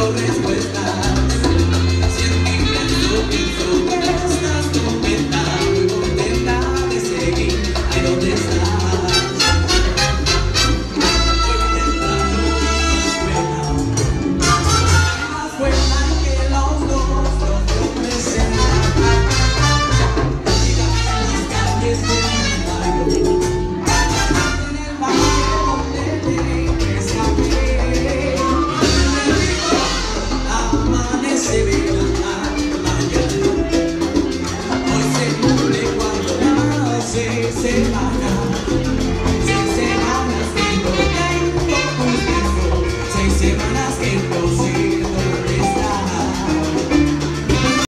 corresponde. será.